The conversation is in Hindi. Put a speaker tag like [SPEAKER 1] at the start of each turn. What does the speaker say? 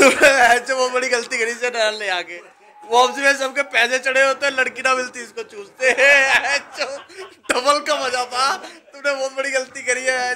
[SPEAKER 1] ऐसे वो बड़ी गलती करी से डाल ले आगे वो में सबके पैसे चढ़े होते हैं, लड़की ना मिलती इसको चूसते। हैं डबल का मज़ा था तुमने वो बड़ी गलती करी है